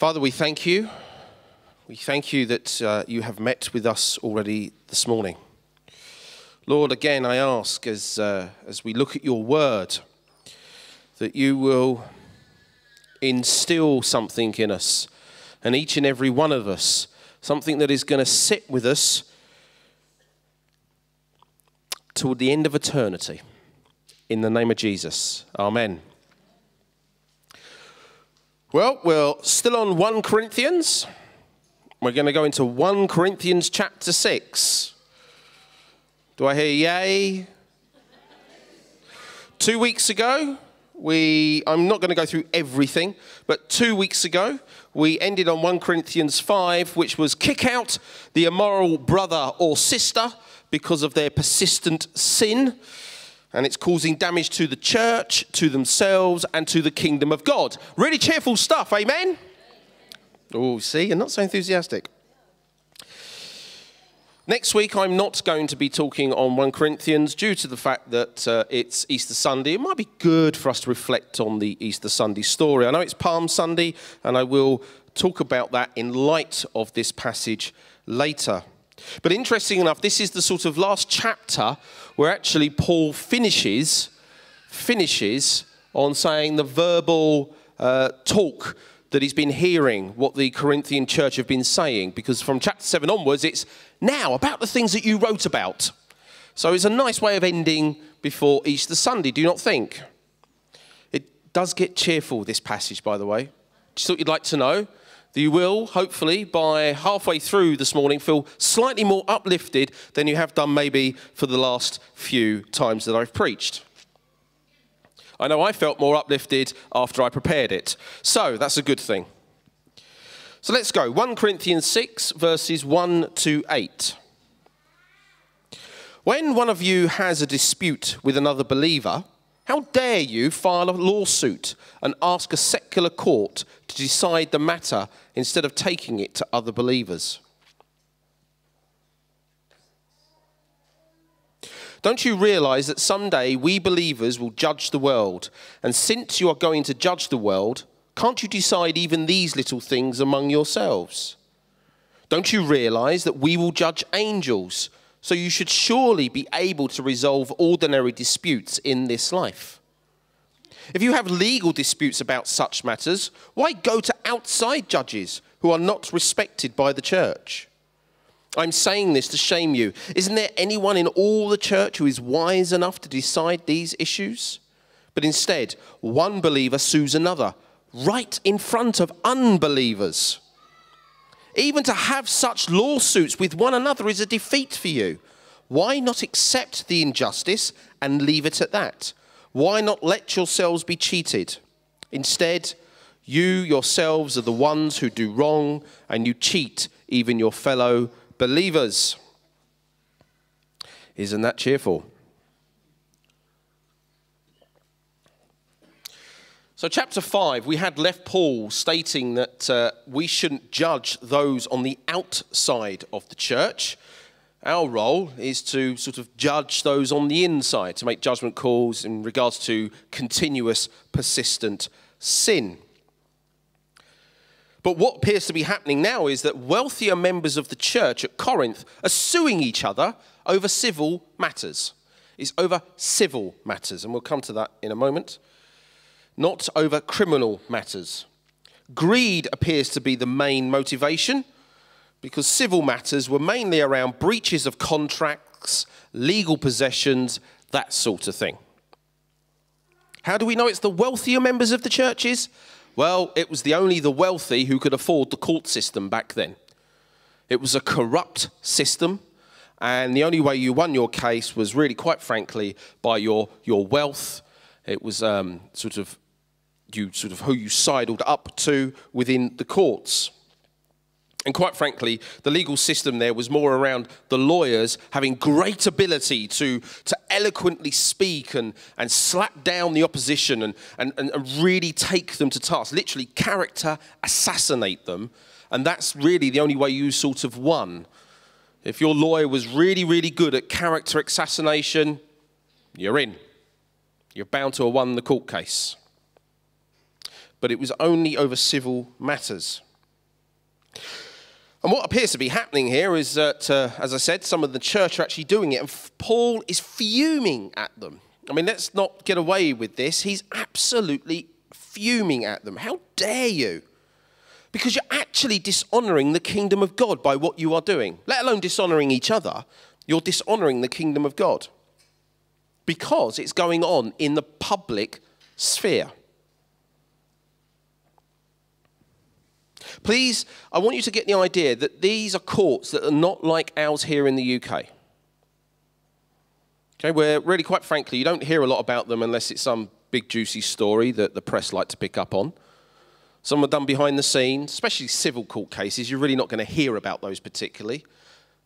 Father, we thank you. We thank you that uh, you have met with us already this morning. Lord, again, I ask as, uh, as we look at your word that you will instill something in us and each and every one of us, something that is going to sit with us toward the end of eternity. In the name of Jesus. Amen. Well, we're still on 1 Corinthians. We're going to go into 1 Corinthians chapter 6. Do I hear yay? Two weeks ago, we, I'm not going to go through everything, but two weeks ago, we ended on 1 Corinthians 5, which was kick out the immoral brother or sister because of their persistent sin. And it's causing damage to the church, to themselves, and to the kingdom of God. Really cheerful stuff, amen? Oh, see, you're not so enthusiastic. Next week, I'm not going to be talking on 1 Corinthians due to the fact that uh, it's Easter Sunday. It might be good for us to reflect on the Easter Sunday story. I know it's Palm Sunday, and I will talk about that in light of this passage later. But interesting enough, this is the sort of last chapter where actually Paul finishes finishes on saying the verbal uh, talk that he's been hearing, what the Corinthian church have been saying, because from chapter 7 onwards, it's now about the things that you wrote about. So it's a nice way of ending before Easter Sunday, do you not think? It does get cheerful, this passage, by the way. Just thought you'd like to know you will, hopefully, by halfway through this morning, feel slightly more uplifted than you have done maybe for the last few times that I've preached. I know I felt more uplifted after I prepared it. So that's a good thing. So let's go. 1 Corinthians 6, verses 1 to 8. When one of you has a dispute with another believer, how dare you file a lawsuit and ask a secular court to decide the matter instead of taking it to other believers? Don't you realize that someday we believers will judge the world? And since you are going to judge the world, can't you decide even these little things among yourselves? Don't you realize that we will judge angels? So you should surely be able to resolve ordinary disputes in this life. If you have legal disputes about such matters, why go to outside judges who are not respected by the church? I'm saying this to shame you. Isn't there anyone in all the church who is wise enough to decide these issues? But instead, one believer sues another right in front of unbelievers. Even to have such lawsuits with one another is a defeat for you. Why not accept the injustice and leave it at that? Why not let yourselves be cheated? Instead, you yourselves are the ones who do wrong and you cheat even your fellow believers. Isn't that cheerful? So, chapter 5, we had left Paul stating that uh, we shouldn't judge those on the outside of the church. Our role is to sort of judge those on the inside, to make judgment calls in regards to continuous, persistent sin. But what appears to be happening now is that wealthier members of the church at Corinth are suing each other over civil matters. It's over civil matters, and we'll come to that in a moment, not over criminal matters. Greed appears to be the main motivation because civil matters were mainly around breaches of contracts, legal possessions, that sort of thing. How do we know it's the wealthier members of the churches? Well, it was the only the wealthy who could afford the court system back then. It was a corrupt system, and the only way you won your case was really, quite frankly, by your, your wealth. It was um, sort of you sort of who you sidled up to within the courts. And quite frankly, the legal system there was more around the lawyers having great ability to, to eloquently speak and, and slap down the opposition and, and, and really take them to task, literally character assassinate them. And that's really the only way you sort of won. If your lawyer was really, really good at character assassination, you're in. You're bound to have won the court case. But it was only over civil matters. And what appears to be happening here is that, uh, as I said, some of the church are actually doing it, and Paul is fuming at them. I mean, let's not get away with this. He's absolutely fuming at them. How dare you? Because you're actually dishonoring the kingdom of God by what you are doing, let alone dishonoring each other. You're dishonoring the kingdom of God because it's going on in the public sphere. Please, I want you to get the idea that these are courts that are not like ours here in the UK. Okay, where really, quite frankly, you don't hear a lot about them unless it's some big juicy story that the press like to pick up on. Some are done behind the scenes, especially civil court cases. You're really not going to hear about those particularly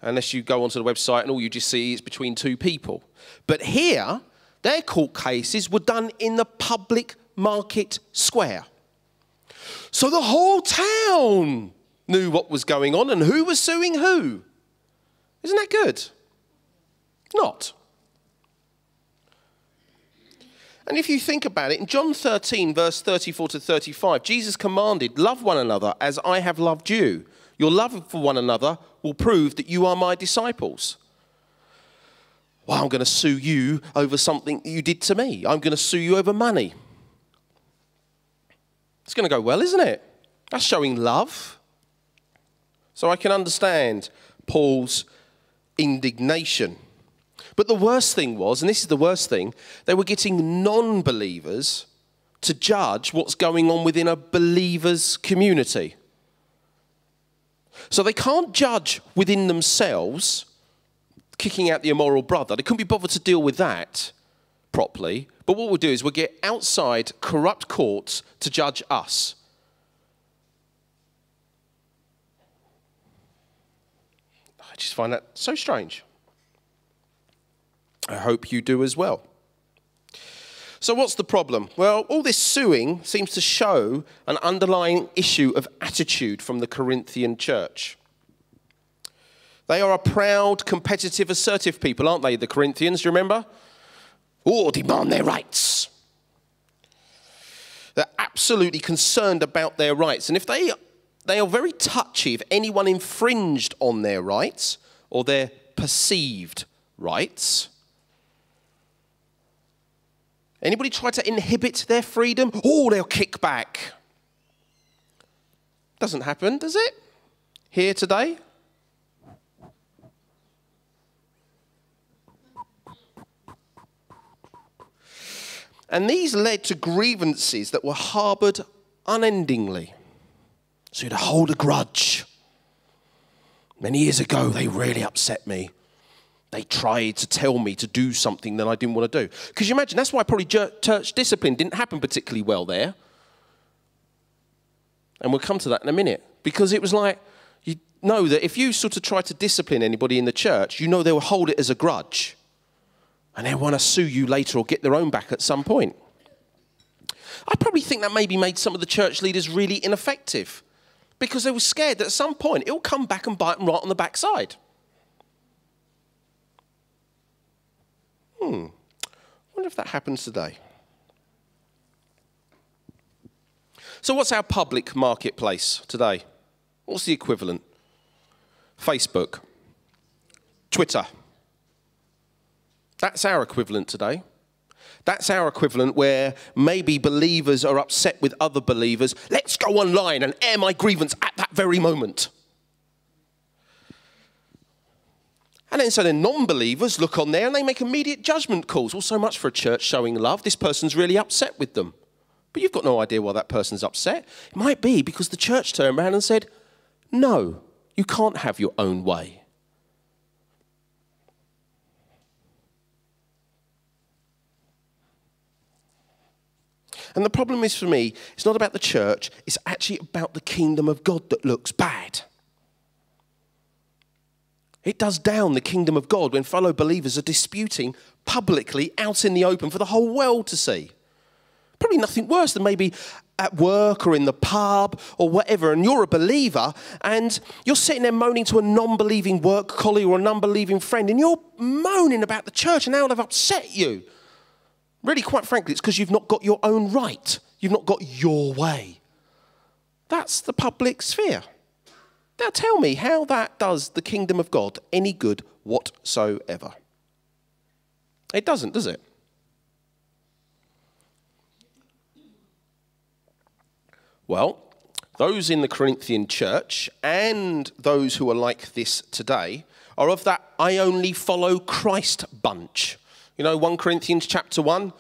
unless you go onto the website and all you just see is between two people. But here, their court cases were done in the public market square. So the whole town knew what was going on and who was suing who. Isn't that good? Not. And if you think about it, in John 13, verse 34 to 35, Jesus commanded, Love one another as I have loved you. Your love for one another will prove that you are my disciples. Well, I'm going to sue you over something you did to me. I'm going to sue you over money. It's going to go well, isn't it? That's showing love. So I can understand Paul's indignation. But the worst thing was, and this is the worst thing, they were getting non believers to judge what's going on within a believer's community. So they can't judge within themselves, kicking out the immoral brother. They couldn't be bothered to deal with that properly. But what we'll do is we'll get outside corrupt courts to judge us. I just find that so strange. I hope you do as well. So, what's the problem? Well, all this suing seems to show an underlying issue of attitude from the Corinthian church. They are a proud, competitive, assertive people, aren't they, the Corinthians? Do you remember? Oh, demand their rights. They're absolutely concerned about their rights. And if they, they are very touchy if anyone infringed on their rights or their perceived rights, Anybody try to inhibit their freedom? Oh, they'll kick back. Doesn't happen, does it? Here today? And these led to grievances that were harbored unendingly. So to hold a grudge. Many years ago, they really upset me they tried to tell me to do something that I didn't want to do. Because you imagine, that's why probably church discipline didn't happen particularly well there. And we'll come to that in a minute. Because it was like, you know that if you sort of try to discipline anybody in the church, you know they will hold it as a grudge. And they want to sue you later or get their own back at some point. I probably think that maybe made some of the church leaders really ineffective because they were scared that at some point it'll come back and bite them right on the backside. Hmm, wonder if that happens today. So, what's our public marketplace today? What's the equivalent? Facebook, Twitter. That's our equivalent today. That's our equivalent where maybe believers are upset with other believers. Let's go online and air my grievance at that very moment. And then so then non believers look on there and they make immediate judgment calls. Well, so much for a church showing love. This person's really upset with them. But you've got no idea why that person's upset. It might be because the church turned around and said, No, you can't have your own way. And the problem is for me, it's not about the church, it's actually about the kingdom of God that looks bad. It does down the kingdom of God when fellow believers are disputing publicly out in the open for the whole world to see. Probably nothing worse than maybe at work or in the pub or whatever, and you're a believer and you're sitting there moaning to a non believing work colleague or a non believing friend, and you're moaning about the church and how they've upset you. Really, quite frankly, it's because you've not got your own right, you've not got your way. That's the public sphere. Now tell me how that does the kingdom of God any good whatsoever. It doesn't, does it? Well, those in the Corinthian church and those who are like this today are of that I only follow Christ bunch. You know, 1 Corinthians chapter 1,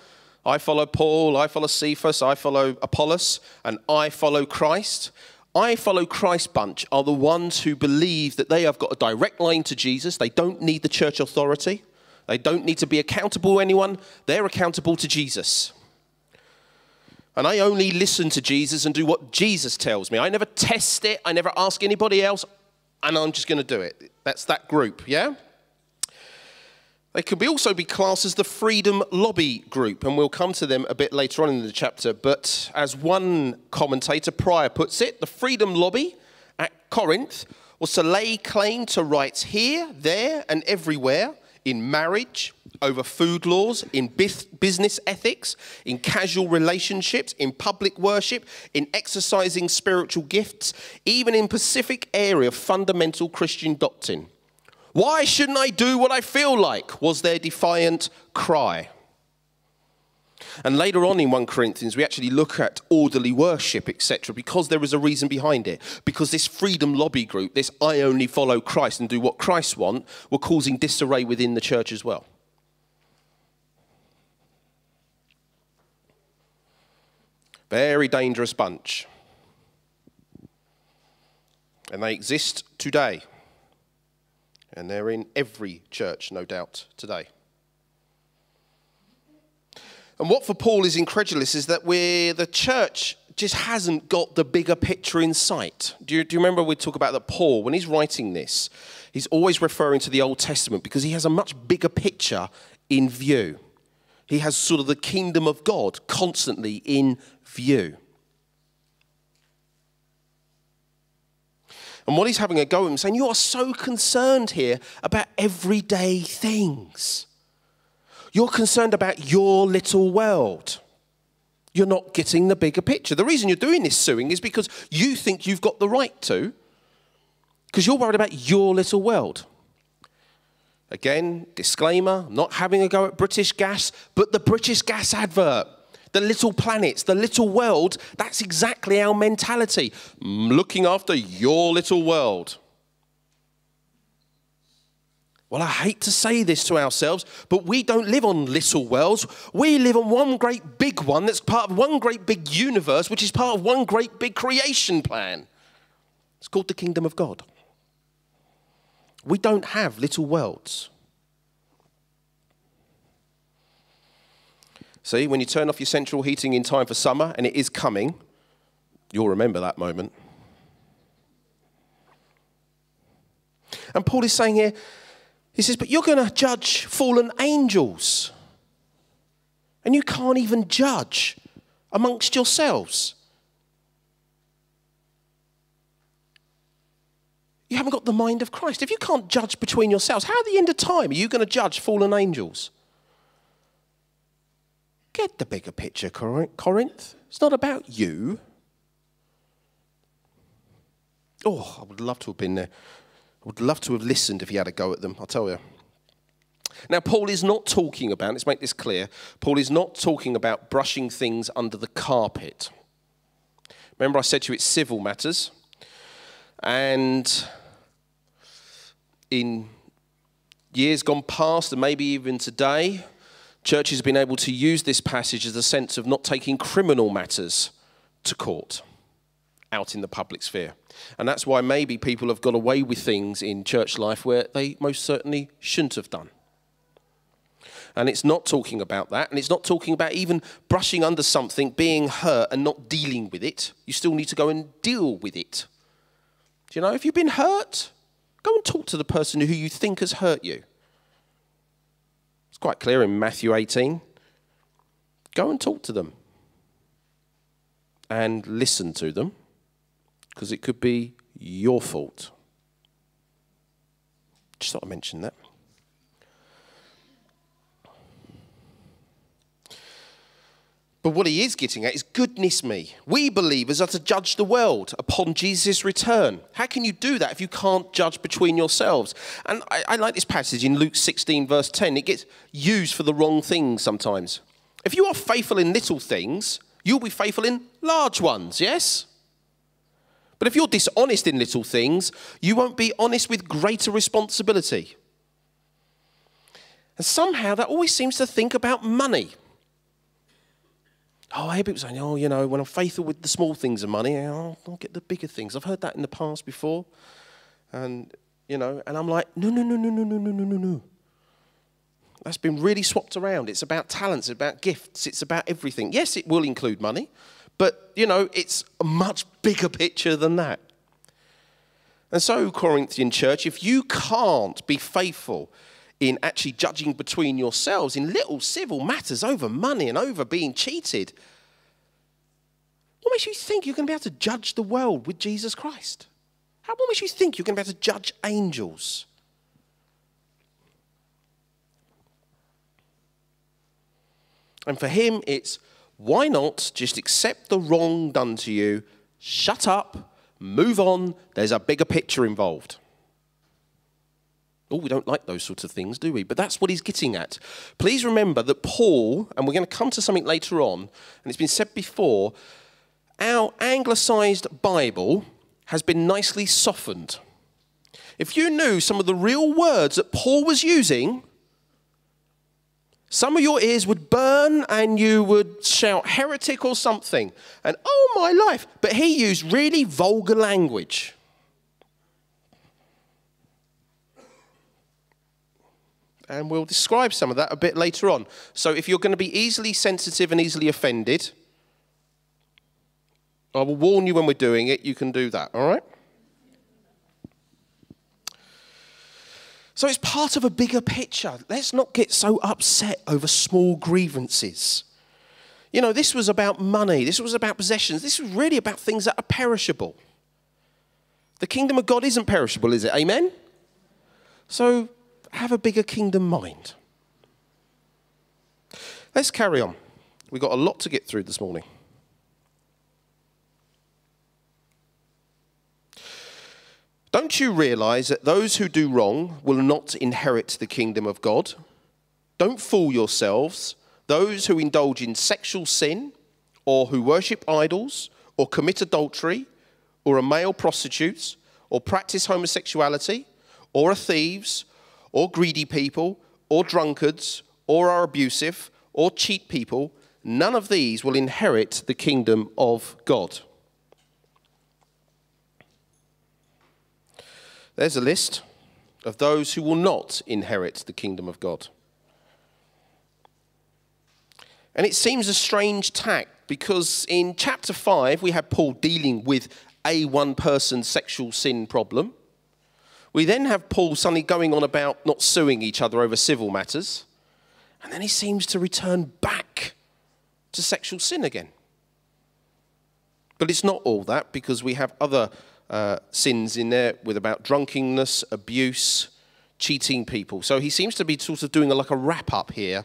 I follow Paul, I follow Cephas, I follow Apollos, and I follow Christ. I follow Christ bunch are the ones who believe that they have got a direct line to Jesus. They don't need the church authority. They don't need to be accountable to anyone. They're accountable to Jesus. And I only listen to Jesus and do what Jesus tells me. I never test it, I never ask anybody else, and I'm just going to do it. That's that group, yeah? They could be also be classed as the Freedom Lobby group, and we'll come to them a bit later on in the chapter. But as one commentator prior puts it, the Freedom Lobby at Corinth was to lay claim to rights here, there, and everywhere in marriage, over food laws, in business ethics, in casual relationships, in public worship, in exercising spiritual gifts, even in specific area of fundamental Christian doctrine. Why shouldn't I do what I feel like? was their defiant cry. And later on in 1 Corinthians, we actually look at orderly worship, etc., because there is a reason behind it. Because this freedom lobby group, this I only follow Christ and do what Christ want, were causing disarray within the church as well. Very dangerous bunch. And they exist today. And they're in every church, no doubt, today. And what for Paul is incredulous is that we're, the church just hasn't got the bigger picture in sight. Do you, do you remember we talk about that Paul, when he's writing this, he's always referring to the Old Testament because he has a much bigger picture in view. He has sort of the kingdom of God constantly in view. And what he's having a go at him, saying, You are so concerned here about everyday things. You're concerned about your little world. You're not getting the bigger picture. The reason you're doing this suing is because you think you've got the right to, because you're worried about your little world. Again, disclaimer, I'm not having a go at British Gas, but the British Gas advert, the little planets, the little world, that's exactly our mentality. Mm, looking after your little world. Well, I hate to say this to ourselves, but we don't live on little worlds. We live on one great big one that's part of one great big universe, which is part of one great big creation plan. It's called the kingdom of God. We don't have little worlds. See, when you turn off your central heating in time for summer, and it is coming, you'll remember that moment. And Paul is saying here, he says, But you're going to judge fallen angels. And you can't even judge amongst yourselves. You haven't got the mind of Christ. If you can't judge between yourselves, how at the end of time are you going to judge fallen angels? Get the bigger picture, Corinth. It's not about you. Oh, I would love to have been there. I would love to have listened if he had a go at them, I'll tell you. Now, Paul is not talking about, let's make this clear, Paul is not talking about brushing things under the carpet. Remember, I said to you it's civil matters. And in years gone past, and maybe even today, churches has been able to use this passage as a sense of not taking criminal matters to court out in the public sphere. And that's why maybe people have got away with things in church life where they most certainly shouldn't have done. And it's not talking about that. And it's not talking about even brushing under something, being hurt, and not dealing with it. You still need to go and deal with it. Do you know, if you've been hurt, go and talk to the person who you think has hurt you. Quite clear in Matthew 18. Go and talk to them and listen to them because it could be your fault. Just thought I'd mention that. But what he is getting at is goodness me. We believers are to judge the world upon Jesus' return. How can you do that if you can't judge between yourselves? And I, I, like this passage in Luke 16, verse 10. It gets used for the wrong things sometimes. If you are faithful in little things, you'll be faithful in large ones, yes? But if you're dishonest in little things, you won't be honest with greater responsibility. And somehow that always seems to think about money. Oh, I hear people saying, oh, you know, when I'm faithful with the small things of money, I'll, I'll get the bigger things. I've heard that in the past before. And, you know, and I'm like, no, no, no, no, no, no, no, no, no, no. That's been really swapped around. It's about talents, it's about gifts, it's about everything. Yes, it will include money, but, you know, it's a much bigger picture than that. And so, Corinthian church, if you can't be faithful in actually judging between yourselves in little civil matters over money and over being cheated, what makes you think you're going to be able to judge the world with Jesus Christ? How, what makes you think you're going to be able to judge angels? And for him, it's why not just accept the wrong done to you, shut up, move on, there's a bigger picture involved. Oh, we don't like those sorts of things, do we? But that's what he's getting at. Please remember that Paul, and we're going to come to something later on, and it's been said before, our anglicized Bible has been nicely softened. If you knew some of the real words that Paul was using, some of your ears would burn and you would shout heretic or something. And oh my life. But he used really vulgar language. And we'll describe some of that a bit later on. So if you're going to be easily sensitive and easily offended, I will warn you when we're doing it, you can do that, all right? So it's part of a bigger picture. Let's not get so upset over small grievances. You know, this was about money, this was about possessions, this was really about things that are perishable. The kingdom of God isn't perishable, is it? Amen? So have a bigger kingdom mind. Let's carry on. We've got a lot to get through this morning. Don't you realize that those who do wrong will not inherit the kingdom of God? Don't fool yourselves. Those who indulge in sexual sin, or who worship idols, or commit adultery, or are male prostitutes, or practice homosexuality, or are thieves, or greedy people, or drunkards, or are abusive, or cheat people, none of these will inherit the kingdom of God. There's a list of those who will not inherit the kingdom of God. And it seems a strange tack because in chapter 5, we have Paul dealing with a one person sexual sin problem. We then have Paul suddenly going on about not suing each other over civil matters. And then he seems to return back to sexual sin again. But it's not all that because we have other uh, sins in there with about drunkenness, abuse, cheating people. So he seems to be sort of doing a, like a wrap up here.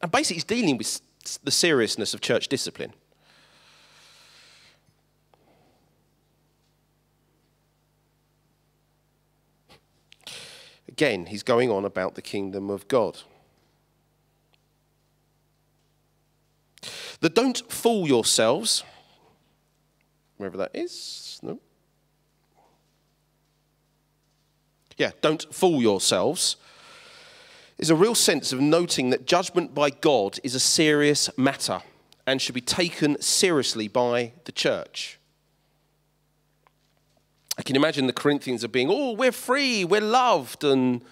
And basically, he's dealing with the seriousness of church discipline. Again, he's going on about the kingdom of God. The don't fool yourselves, wherever that is. No. Yeah, don't fool yourselves is a real sense of noting that judgment by God is a serious matter and should be taken seriously by the church. I can imagine the Corinthians are being, oh, we're free, we're loved, and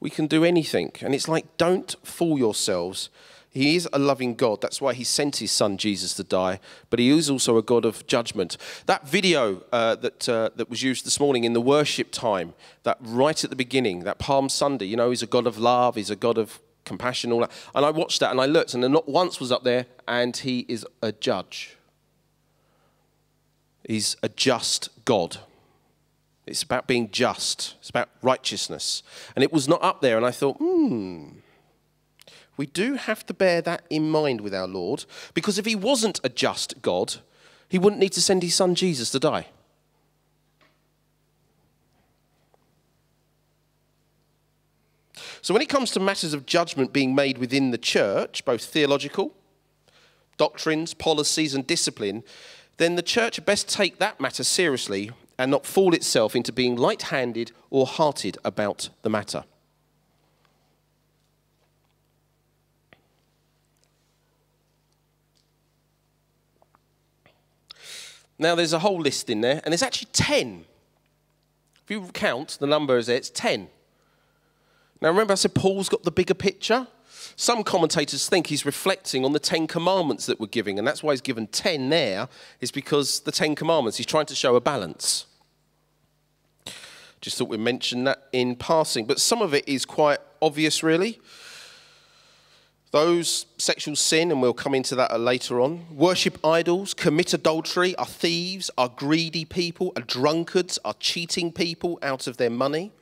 we can do anything. And it's like, don't fool yourselves. He is a loving God. That's why he sent his son Jesus to die. But he is also a God of judgment. That video uh, that, uh, that was used this morning in the worship time, that right at the beginning, that Palm Sunday, you know, he's a God of love, he's a God of compassion, all that. And I watched that and I looked, and not once was up there, and he is a judge. He's a just God. It's about being just, it's about righteousness. And it was not up there, and I thought, hmm, We do have to bear that in mind with our Lord, because if he wasn't a just God, he wouldn't need to send his son Jesus to die. So, when it comes to matters of judgment being made within the church, both theological, doctrines, policies, and discipline, then the church best take that matter seriously and not fool itself into being light handed or hearted about the matter. Now, there's a whole list in there, and there's actually 10. If you count the number as it's 10. Now, remember, I said Paul's got the bigger picture? Some commentators think he's reflecting on the Ten Commandments that we're giving, and that's why he's given 10 there, is because the Ten Commandments, he's trying to show a balance. Just thought we'd mention that in passing, but some of it is quite obvious, really. Those sexual sin, and we'll come into that later on, worship idols, commit adultery, are thieves, are greedy people, are drunkards, are cheating people out of their money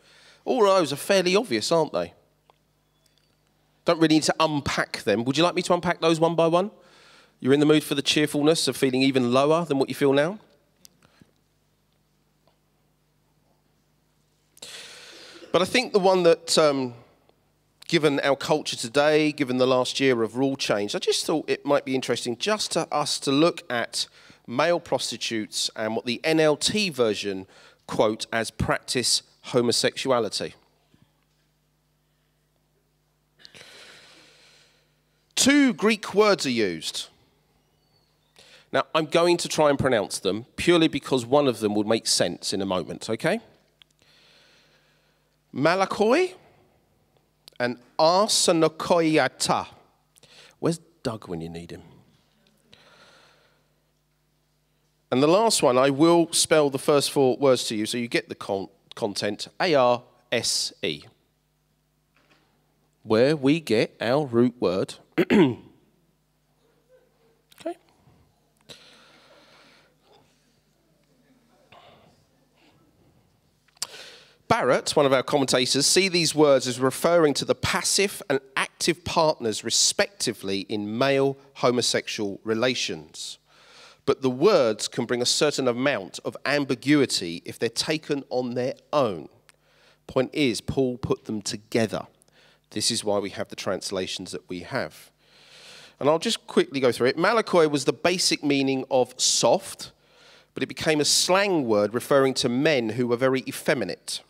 all those are fairly obvious, aren't they? Don't really need to unpack them. Would you like me to unpack those one by one? You're in the mood for the cheerfulness of feeling even lower than what you feel now? But I think the one that, um, given our culture today, given the last year of rule change, I just thought it might be interesting just to us to look at male prostitutes and what the NLT version quote as practice homosexuality. Two Greek words are used. Now, I'm going to try and pronounce them purely because one of them will make sense in a moment, okay? Malakoi and arsenokoiata. Where's Doug when you need him? And the last one, I will spell the first four words to you so you get the con- content A R S E, where we get our root word. Okay. Barrett, one of our commentators, see these words as referring to the passive and active partners, respectively, in male homosexual relations but the words can bring a certain amount of ambiguity if they're taken on their own. Point is, Paul put them together. This is why we have the translations that we have. And I'll just quickly go through it. Malakoi was the basic meaning of soft, but it became a slang word referring to men who were very effeminate,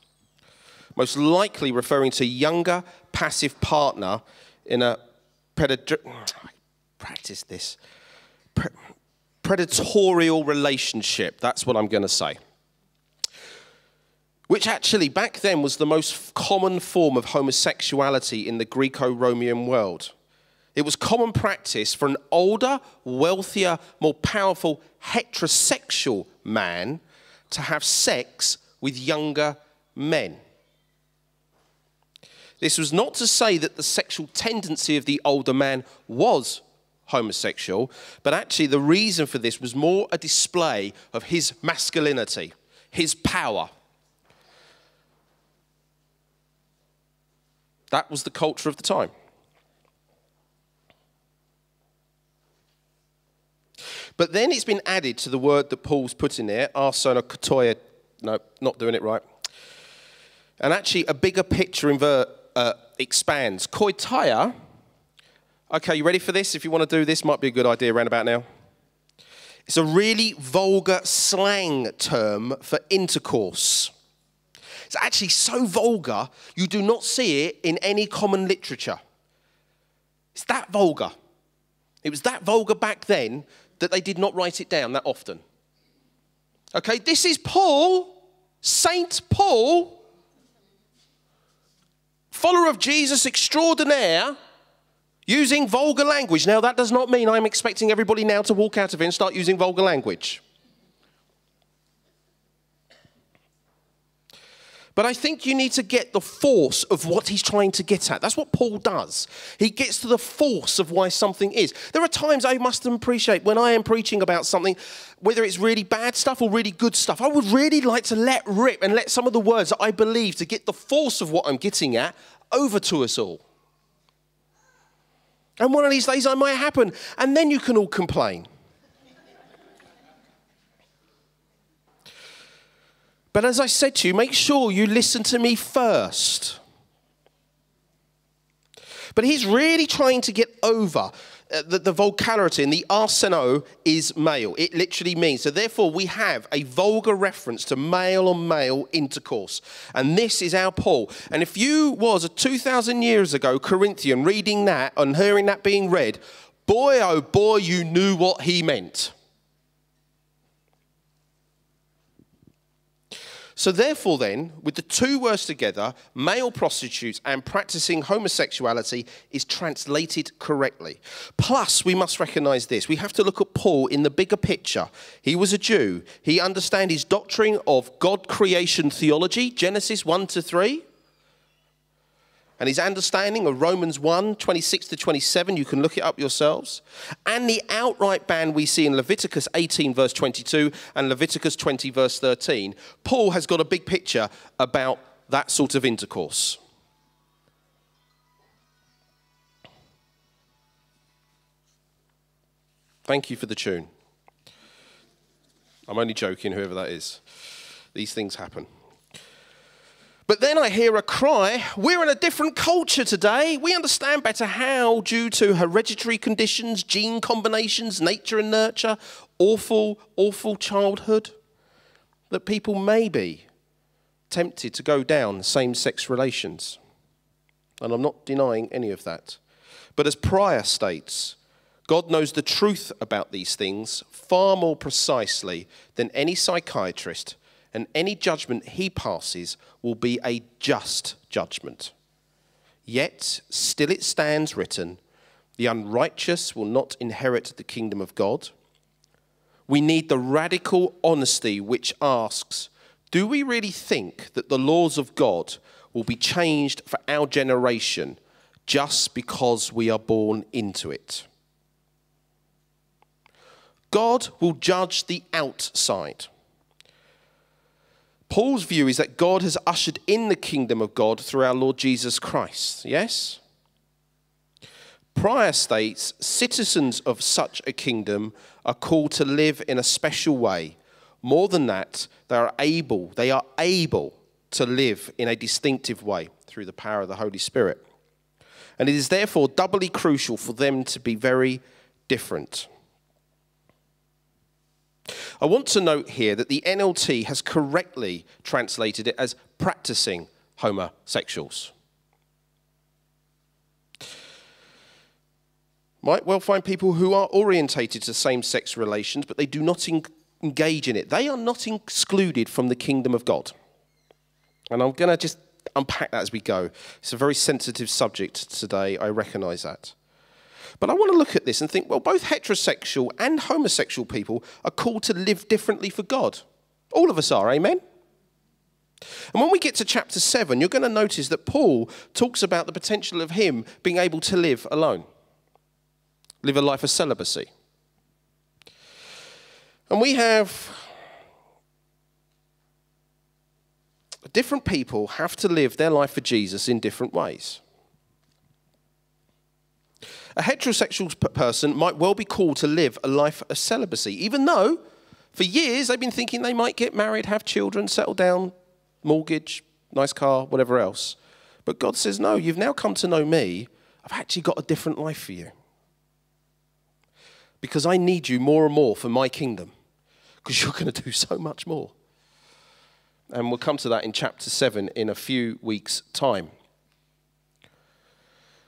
most likely referring to younger, passive partner in a predator. Practice this predatorial relationship. That's what I'm going to say. Which actually, back then, was the most common form of homosexuality in the Greco Roman world. It was common practice for an older, wealthier, more powerful heterosexual man to have sex with younger men. This was not to say that the sexual tendency of the older man was homosexual, but actually the reason for this was more a display of his masculinity, his power. That was the culture of the time. But then it's been added to the word that Paul's put in there, arsona kotoia. No, not doing it right. And actually, a bigger picture invert, uh, expands. Koitia Okay, you ready for this? If you want to do this, might be a good idea around about now. It's a really vulgar slang term for intercourse. It's actually so vulgar, you do not see it in any common literature. It's that vulgar. It was that vulgar back then that they did not write it down that often. Okay, this is Paul, Saint Paul, follower of Jesus extraordinaire Using vulgar language. Now, that does not mean I'm expecting everybody now to walk out of here and start using vulgar language. But I think you need to get the force of what he's trying to get at. That's what Paul does. He gets to the force of why something is. There are times I must appreciate when I am preaching about something, whether it's really bad stuff or really good stuff, I would really like to let rip and let some of the words that I believe to get the force of what I'm getting at over to us all. And one of these days I might happen. And then you can all complain. But as I said to you, make sure you listen to me first. But he's really trying to get over uh, the, the vulgarity and the arseno is male. It literally means. So therefore, we have a vulgar reference to male on male intercourse. And this is our Paul. And if you was a 2,000 years ago Corinthian reading that and hearing that being read, boy, oh boy, you knew what he meant. So, therefore, then, with the two words together, male prostitutes and practicing homosexuality is translated correctly. Plus, we must recognize this. We have to look at Paul in the bigger picture. He was a Jew, he understand his doctrine of God creation theology, Genesis 1 to 3 and his understanding of Romans 1 26 to 27, you can look it up yourselves, and the outright ban we see in Leviticus 18, verse 22, and Leviticus 20, verse 13, Paul has got a big picture about that sort of intercourse. Thank you for the tune. I'm only joking, whoever that is. These things happen. But then I hear a cry, we're in a different culture today. We understand better how, due to hereditary conditions, gene combinations, nature and nurture, awful, awful childhood, that people may be tempted to go down same sex relations. And I'm not denying any of that. But as Prior states, God knows the truth about these things far more precisely than any psychiatrist and any judgment he passes will be a just judgment. Yet, still it stands written, the unrighteous will not inherit the kingdom of God. We need the radical honesty which asks, do we really think that the laws of God will be changed for our generation just because we are born into it? God will judge the outside. Paul's view is that God has ushered in the kingdom of God through our Lord Jesus Christ. Yes? Prior states citizens of such a kingdom are called to live in a special way. More than that, they are able, they are able to live in a distinctive way through the power of the Holy Spirit. And it is therefore doubly crucial for them to be very different. I want to note here that the NLT has correctly translated it as practicing homosexuals. Might well find people who are orientated to same sex relations, but they do not engage in it. They are not excluded from the kingdom of God. And I'm going to just unpack that as we go. It's a very sensitive subject today, I recognize that. But I want to look at this and think well, both heterosexual and homosexual people are called to live differently for God. All of us are, amen? And when we get to chapter 7, you're going to notice that Paul talks about the potential of him being able to live alone, live a life of celibacy. And we have different people have to live their life for Jesus in different ways. A heterosexual person might well be called to live a life of celibacy, even though for years they've been thinking they might get married, have children, settle down, mortgage, nice car, whatever else. But God says, No, you've now come to know me. I've actually got a different life for you. Because I need you more and more for my kingdom, because you're going to do so much more. And we'll come to that in chapter 7 in a few weeks' time.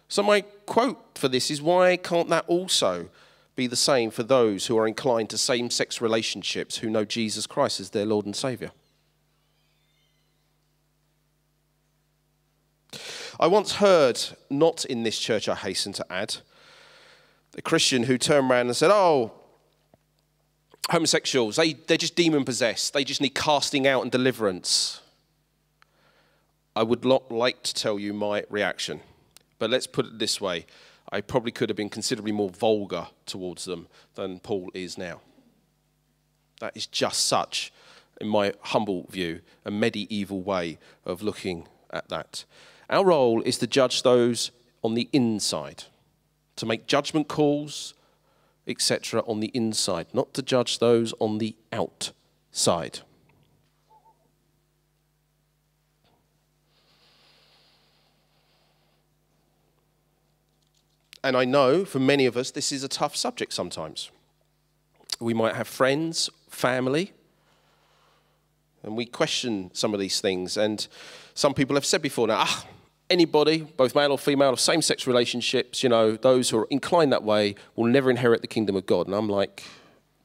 So, my quote for this is why can't that also be the same for those who are inclined to same sex relationships who know Jesus Christ as their Lord and Savior? I once heard, not in this church, I hasten to add, a Christian who turned around and said, Oh, homosexuals, they, they're just demon possessed. They just need casting out and deliverance. I would not like to tell you my reaction. But let's put it this way I probably could have been considerably more vulgar towards them than Paul is now. That is just such, in my humble view, a medieval way of looking at that. Our role is to judge those on the inside. to make judgment calls, etc., on the inside, not to judge those on the outside. And I know for many of us, this is a tough subject sometimes. We might have friends, family, and we question some of these things. And some people have said before now, ah, anybody, both male or female, of same sex relationships, you know, those who are inclined that way will never inherit the kingdom of God. And I'm like,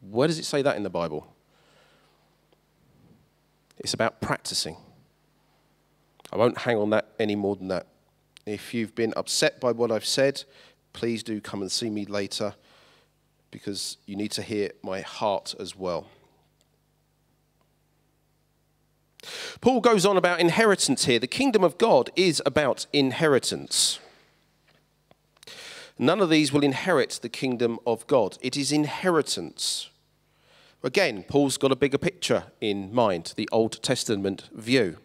where does it say that in the Bible? It's about practicing. I won't hang on that any more than that. If you've been upset by what I've said, please do come and see me later because you need to hear my heart as well. Paul goes on about inheritance here. The kingdom of God is about inheritance. None of these will inherit the kingdom of God. It is inheritance. Again, Paul's got a bigger picture in mind, the Old Testament view.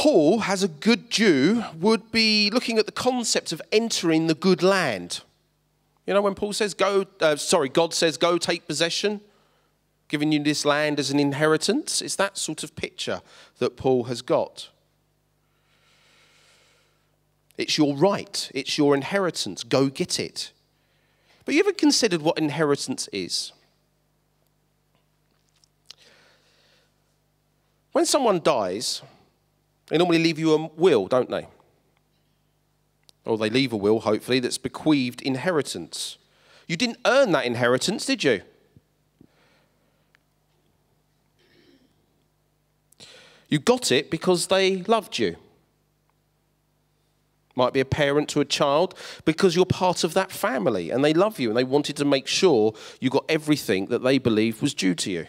Paul, as a good Jew, would be looking at the concept of entering the good land. You know, when Paul says, go, uh, sorry, God says, go take possession, giving you this land as an inheritance. It's that sort of picture that Paul has got. It's your right, it's your inheritance. Go get it. But you ever considered what inheritance is? When someone dies, they normally leave you a will, don't they? Or they leave a will, hopefully, that's bequeathed inheritance. You didn't earn that inheritance, did you? You got it because they loved you. Might be a parent to a child because you're part of that family and they love you and they wanted to make sure you got everything that they believed was due to you.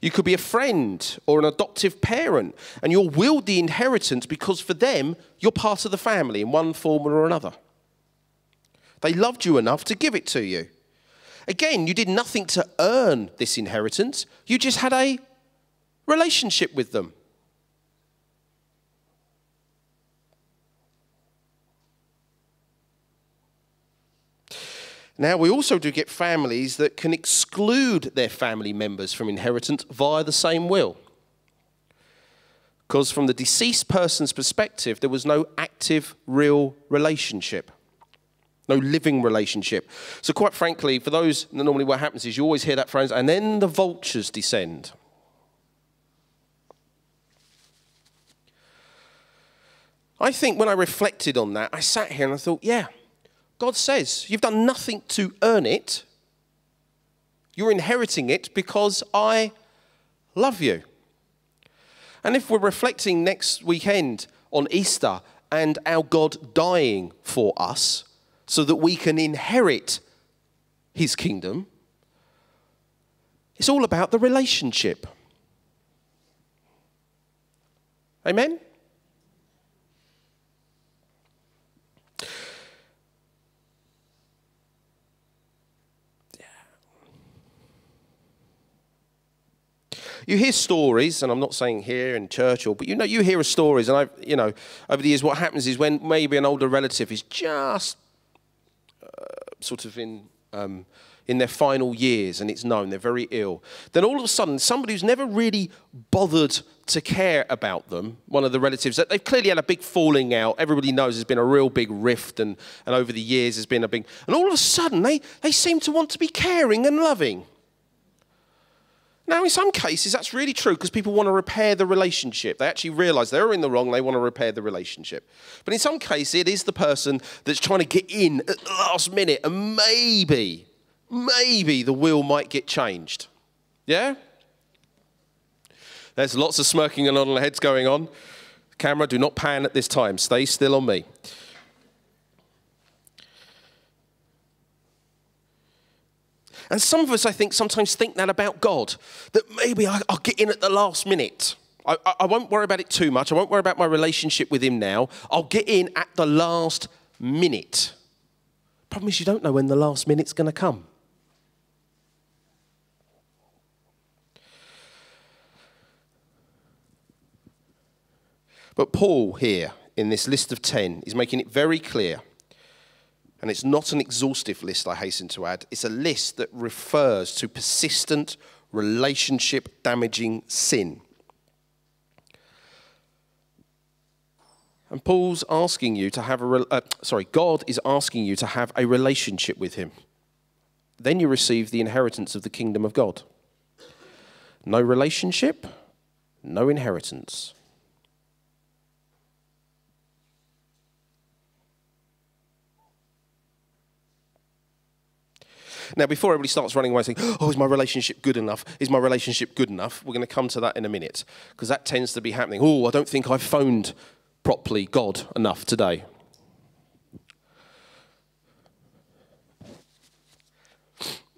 You could be a friend or an adoptive parent, and you're willed the inheritance because for them, you're part of the family in one form or another. They loved you enough to give it to you. Again, you did nothing to earn this inheritance, you just had a relationship with them. Now, we also do get families that can exclude their family members from inheritance via the same will. Because, from the deceased person's perspective, there was no active, real relationship, no living relationship. So, quite frankly, for those, normally what happens is you always hear that phrase, and then the vultures descend. I think when I reflected on that, I sat here and I thought, yeah, God says, you've done nothing to earn it. You're inheriting it because I love you. And if we're reflecting next weekend on Easter and our God dying for us so that we can inherit his kingdom, it's all about the relationship. Amen? You hear stories, and I'm not saying here in church or, but you know, you hear stories, and I've, you know, over the years, what happens is when maybe an older relative is just uh, sort of in. Um, in their final years and it's known they're very ill, then all of a sudden somebody who's never really bothered to care about them, one of the relatives, that they've clearly had a big falling out. Everybody knows there's been a real big rift and, and over the years there's been a big, and all of a sudden they, they seem to want to be caring and loving. Now, in some cases, that's really true because people want to repair the relationship. They actually realize they're in the wrong, they want to repair the relationship. But in some cases, it is the person that's trying to get in at the last minute, and maybe, maybe the will might get changed. Yeah? There's lots of smirking and on heads going on. Camera, do not pan at this time. Stay still on me. And some of us, I think, sometimes think that about God, that maybe I, will get in at the last minute. I, I, won't worry about it too much. I won't worry about my relationship with Him now. I'll get in at the last minute. Problem is, you don't know when the last minute's going to come. But Paul here in this list of 10. is making it very clear. And it's not an exhaustive list, I hasten to add. It's a list that refers to persistent, relationship damaging sin. And Paul's asking you to have a, uh, sorry, God is asking you to have a relationship with Him. Then you receive the inheritance of the kingdom of God. No relationship, no inheritance. Now, before everybody starts running away saying, Oh, is my relationship good enough? Is my relationship good enough? We're going to come to that in a minute because that tends to be happening. Oh, I don't think I've phoned properly God enough today.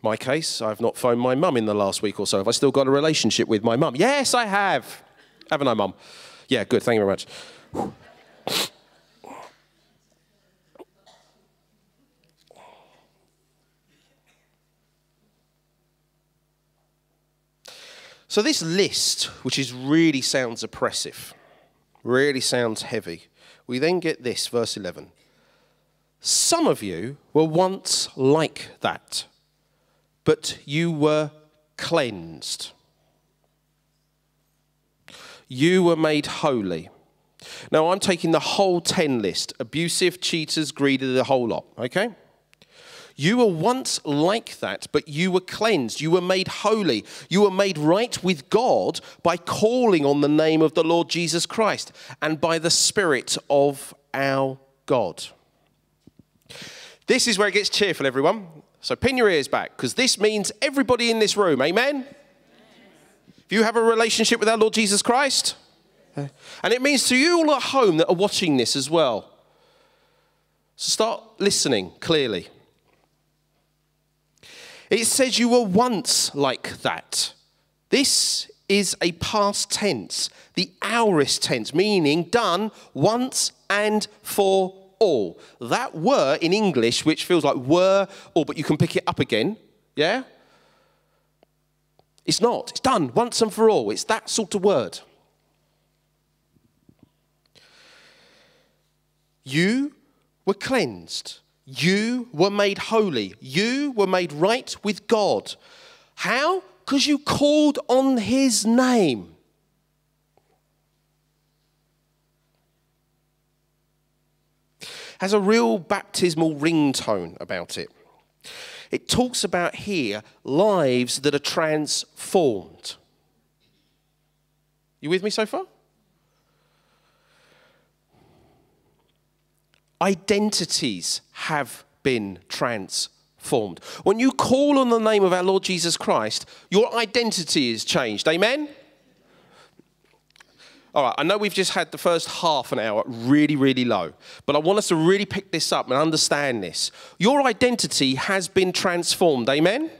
My case, I've not phoned my mum in the last week or so. Have I still got a relationship with my mum? Yes, I have. Haven't I, mum? Yeah, good. Thank you very much. So, this list, which is really sounds oppressive, really sounds heavy, we then get this, verse 11. Some of you were once like that, but you were cleansed. You were made holy. Now, I'm taking the whole 10 list abusive, cheaters, greedy, the whole lot, okay? You were once like that, but you were cleansed. You were made holy. You were made right with God by calling on the name of the Lord Jesus Christ and by the Spirit of our God. This is where it gets cheerful, everyone. So pin your ears back because this means everybody in this room. Amen? If you have a relationship with our Lord Jesus Christ, and it means to you all at home that are watching this as well. So start listening clearly. It says you were once like that. This is a past tense, the aorist tense, meaning done once and for all. That were in English, which feels like were or, but you can pick it up again. Yeah? It's not. It's done once and for all. It's that sort of word. You were cleansed. You were made holy. You were made right with God. How? Because you called on his name. Has a real baptismal ringtone about it. It talks about here lives that are transformed. You with me so far? Identities have been transformed. When you call on the name of our Lord Jesus Christ, your identity is changed. Amen? All right, I know we've just had the first half an hour really, really low, but I want us to really pick this up and understand this. Your identity has been transformed. Amen?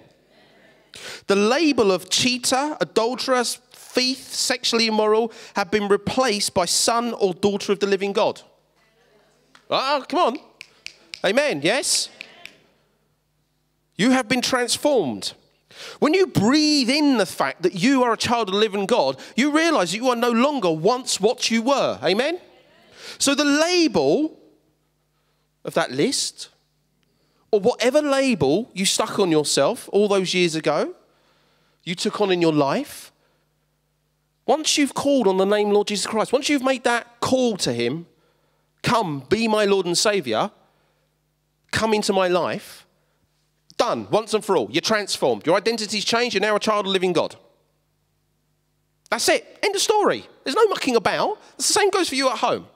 The label of cheater, adulteress, thief, sexually immoral have been replaced by son or daughter of the living God. Oh, come on. Amen. Yes? You have been transformed. When you breathe in the fact that you are a child of the living God, you realize that you are no longer once what you were. Amen? So the label of that list, or whatever label you stuck on yourself all those years ago, you took on in your life, once you've called on the name Lord Jesus Christ, once you've made that call to Him, Come, be my Lord and Savior. Come into my life. Done, once and for all. You're transformed. Your identity's changed. You're now a child of living God. That's it. End of story. There's no mucking about. The same goes for you at home.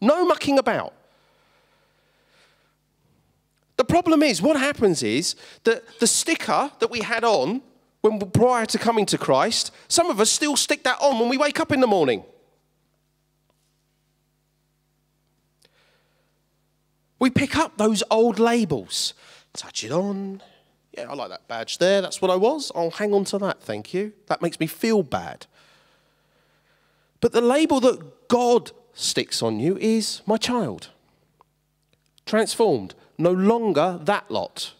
No mucking about. The problem is, what happens is that the sticker that we had on when prior to coming to Christ, some of us still stick that on when we wake up in the morning. We pick up those old labels, touch it on. Yeah, I like that badge there. That's what I was. I'll hang on to that, thank you. That makes me feel bad. But the label that God sticks on you is my child. Transformed. No longer that lot.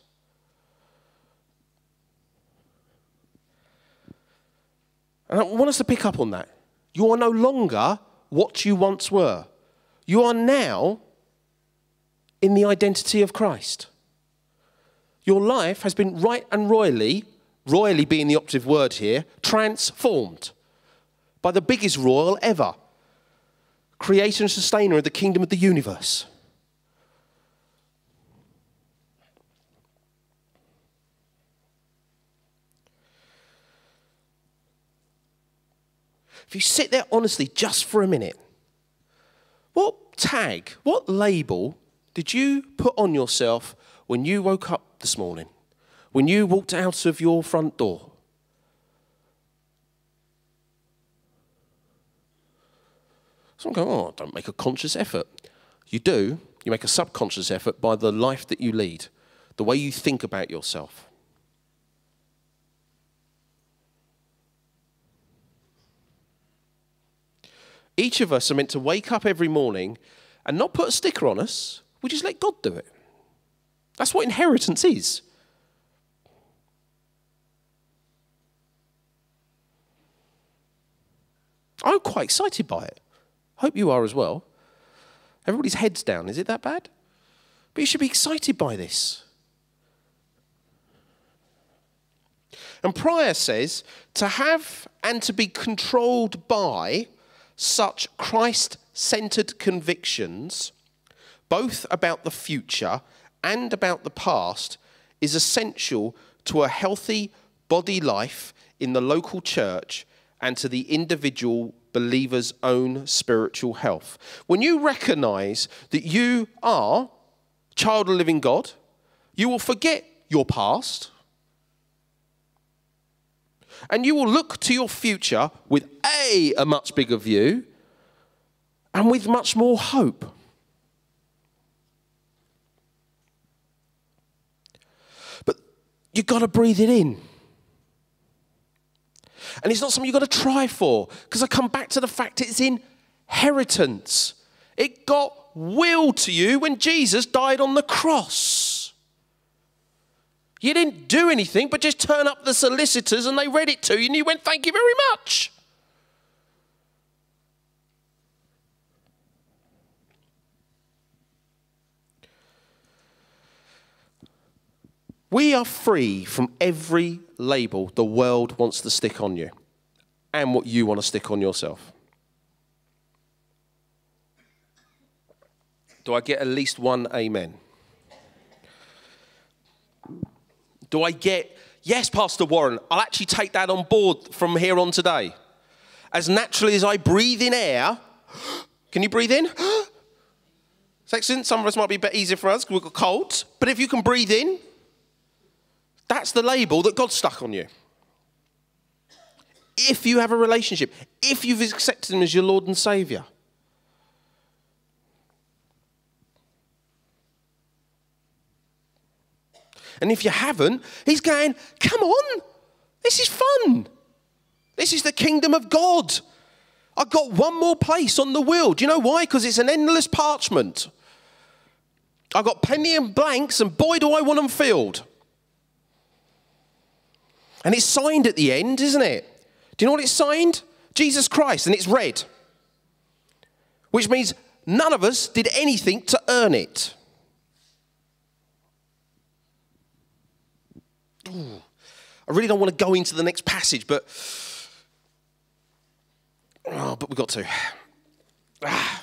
And I want us to pick up on that. You are no longer what you once were. You are now in the identity of Christ. Your life has been right and royally, royally being the operative word here, transformed by the biggest royal ever, creator and sustainer of the kingdom of the universe. If you sit there honestly just for a minute, what tag, what label did you put on yourself when you woke up this morning? When you walked out of your front door? Some go, oh, don't make a conscious effort. You do. You make a subconscious effort by the life that you lead, the way you think about yourself. Each of us are meant to wake up every morning and not put a sticker on us, we just let God do it. That's what inheritance is. I'm quite excited by it. Hope you are as well. Everybody's heads down. Is it that bad? But you should be excited by this. And Prior says to have and to be controlled by such Christ centered convictions, both about the future and about the past, is essential to a healthy body life in the local church and to the individual believer's own spiritual health. When you recognize that you are child of living God, you will forget your past and you will look to your future with A, a much bigger view, and with much more hope. You've got to breathe it in. And it's not something you've got to try for, because I come back to the fact it's inheritance. It got willed to you when Jesus died on the cross. You didn't do anything but just turn up the solicitors and they read it to you and you went, Thank you very much. We are free from every label the world wants to stick on you and what you want to stick on yourself. Do I get at least one amen? Do I get, yes, Pastor Warren, I'll actually take that on board from here on today. As naturally as I breathe in air, can you breathe in? Excellent. Some of us might be a bit easier for us because we've got colds. But if you can breathe in, that's the label that God stuck on you. If you have a relationship, if you've accepted Him as your Lord and Savior. And if you haven't, he's going, Come on, this is fun. This is the kingdom of God. I've got one more place on the wheel. Do you know why? Because it's an endless parchment. I've got plenty of blanks, and boy, do I want them filled. And it's signed at the end, isn't it? Do you know what it's signed? Jesus Christ, and it's red. Which means none of us did anything to earn it. Ooh, I really don't want to go into the next passage, but oh, but we've got to. Ah.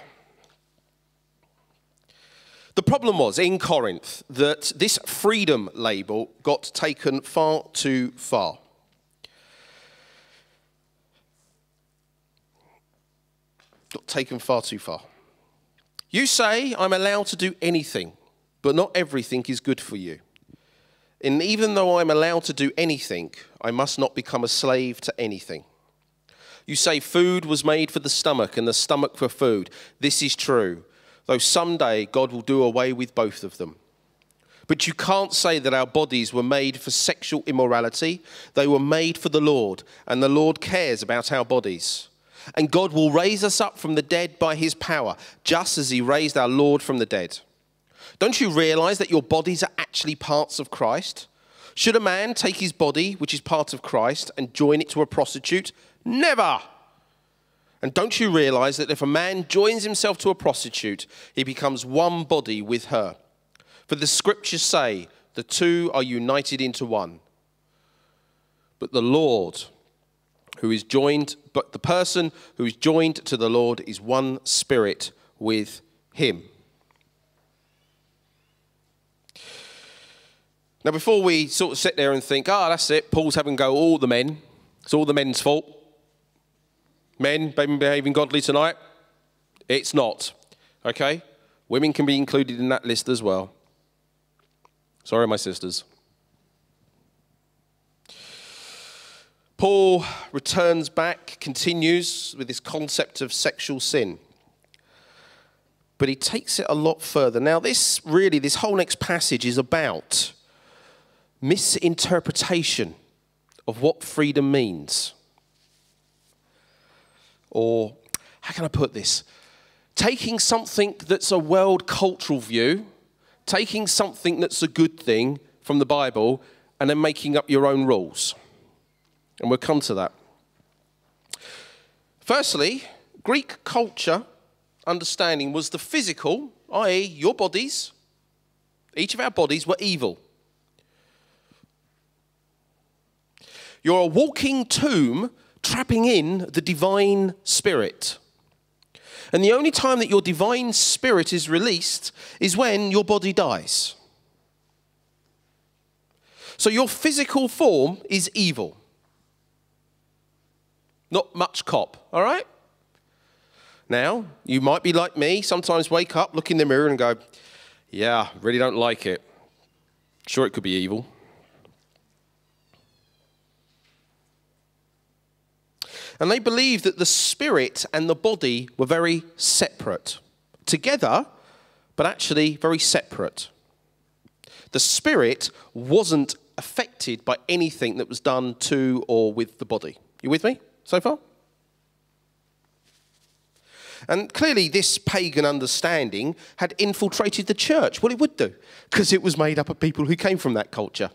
The problem was in Corinth that this freedom label got taken far too far. Got taken far too far. You say, I'm allowed to do anything, but not everything is good for you. And even though I'm allowed to do anything, I must not become a slave to anything. You say food was made for the stomach and the stomach for food. This is true, though someday God will do away with both of them. But you can't say that our bodies were made for sexual immorality. They were made for the Lord, and the Lord cares about our bodies. And God will raise us up from the dead by his power, just as he raised our Lord from the dead. Don't you realize that your bodies are actually parts of Christ? Should a man take his body, which is part of Christ, and join it to a prostitute? Never! And don't you realize that if a man joins himself to a prostitute, he becomes one body with her? For the scriptures say, the two are united into one. But the Lord, who is joined, but the person who is joined to the Lord is one spirit with him. Now, before we sort of sit there and think, ah, oh, that's it, Paul's having go all the men, it's all the men's fault. Men behaving godly tonight, it's not. Okay? Women can be included in that list as well. Sorry, my sisters. Paul returns back, continues with this concept of sexual sin. But he takes it a lot further. Now, this really, this whole next passage is about misinterpretation of what freedom means. Or, how can I put this? Taking something that's a world cultural view, taking something that's a good thing from the Bible, and then making up your own rules. And we'll come to that. Firstly, Greek culture understanding was the physical, i.e., your bodies, each of our bodies were evil. You're a walking tomb trapping in the divine spirit. And the only time that your divine spirit is released is when your body dies. So your physical form is evil. Not much cop, all right? Now, you might be like me, sometimes wake up, look in the mirror, and go, Yeah, really don't like it. Sure, it could be evil. And they believed that the spirit and the body were very separate. Together, but actually very separate. The spirit wasn't affected by anything that was done to or with the body. You with me so far? And clearly, this pagan understanding had infiltrated the church. Well, it would do, because it was made up of people who came from that culture.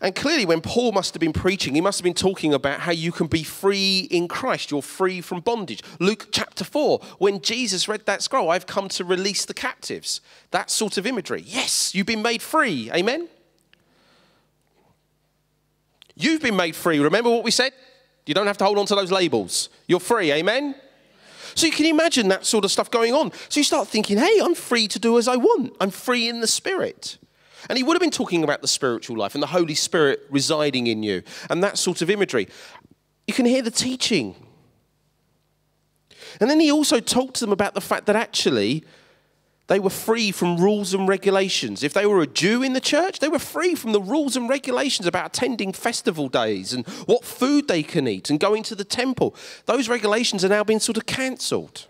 And clearly, when Paul must have been preaching, he must have been talking about how you can be free in Christ. You're free from bondage. Luke chapter 4, when Jesus read that scroll, I've come to release the captives. That sort of imagery. Yes, you've been made free. Amen? You've been made free. Remember what we said? You don't have to hold on to those labels. You're free. Amen? So you can imagine that sort of stuff going on. So you start thinking, hey, I'm free to do as I want. I'm free in the spirit. And he would have been talking about the spiritual life and the Holy Spirit residing in you and that sort of imagery. You can hear the teaching. And then he also talked to them about the fact that actually they were free from rules and regulations. If they were a Jew in the church, they were free from the rules and regulations about attending festival days and what food they can eat and going to the temple. Those regulations are now being sort of cancelled.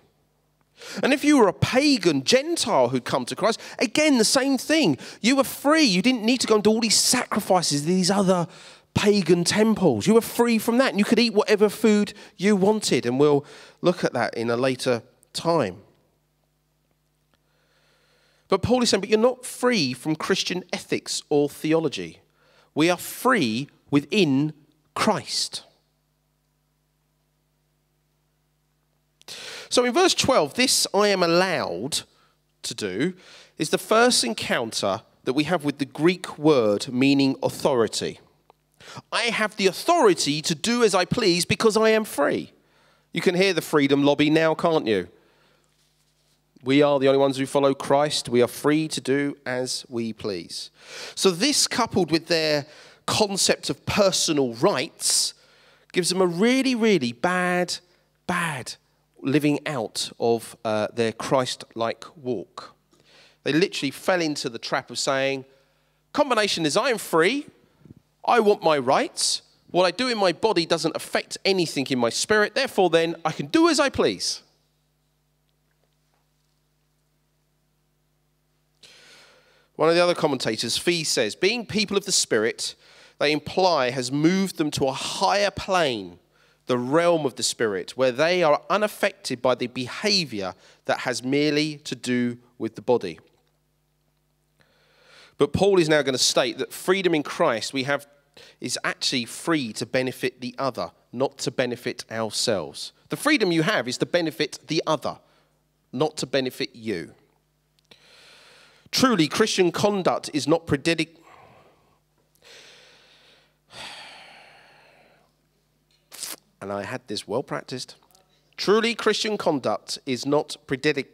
And if you were a pagan Gentile who'd come to Christ, again, the same thing. You were free. You didn't need to go and do all these sacrifices, these other pagan temples. You were free from that, and you could eat whatever food you wanted. And we'll look at that in a later time. But Paul is saying, but you're not free from Christian ethics or theology. We are free within Christ. So in verse 12, this I am allowed to do is the first encounter that we have with the Greek word meaning authority. I have the authority to do as I please because I am free. You can hear the freedom lobby now, can't you? We are the only ones who follow Christ. We are free to do as we please. So, this coupled with their concept of personal rights gives them a really, really bad, bad living out of uh, their Christ like walk. They literally fell into the trap of saying, combination is I am free, I want my rights, what I do in my body doesn't affect anything in my spirit, therefore, then I can do as I please. One of the other commentators, Fee, says, being people of the Spirit, they imply has moved them to a higher plane the realm of the Spirit, where they are unaffected by the behavior that has merely to do with the body. But Paul is now going to state that freedom in Christ, we have is actually free to benefit the other, not to benefit ourselves. The freedom you have is to benefit the other, not to benefit you. Truly, Christian conduct is not predicated. And I had this well practiced. Truly, Christian conduct is not predicated.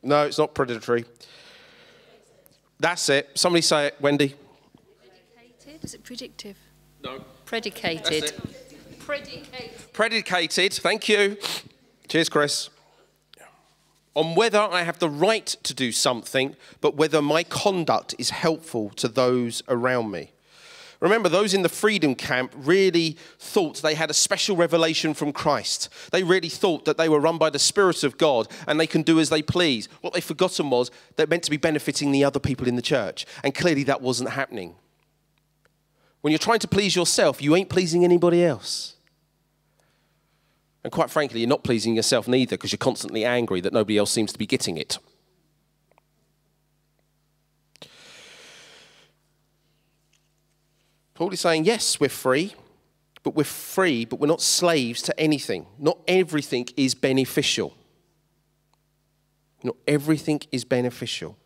No, it's not predatory. That's it. Somebody say it, Wendy. Predicated? Is it predictive? No. Predicated. Predicated. Predicated, thank you. Cheers, Chris. On whether I have the right to do something, but whether my conduct is helpful to those around me. Remember, those in the freedom camp really thought they had a special revelation from Christ. They really thought that they were run by the Spirit of God and they can do as they please. What they'd forgotten was they're meant to be benefiting the other people in the church. And clearly that wasn't happening. When you're trying to please yourself, you ain't pleasing anybody else. And quite frankly, you're not pleasing yourself neither because you're constantly angry that nobody else seems to be getting it. Paul is saying, yes, we're free, but we're free, but we're not slaves to anything. Not everything is beneficial. Not everything is beneficial.